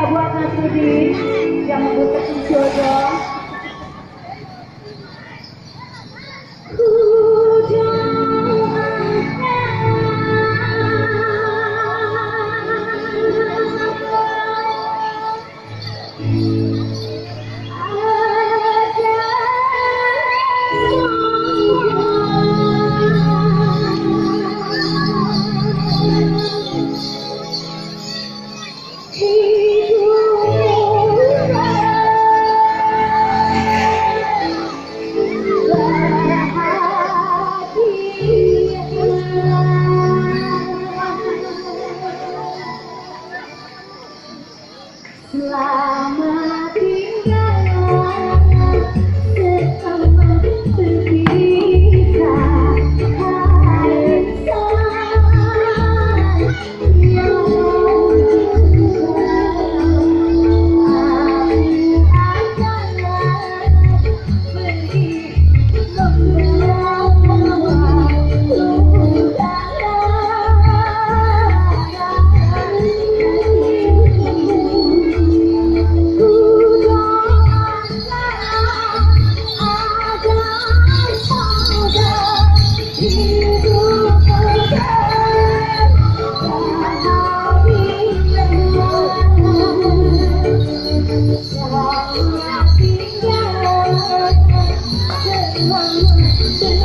ya buat Nasruddin yang membutuhkan jodoh. selama Yeah.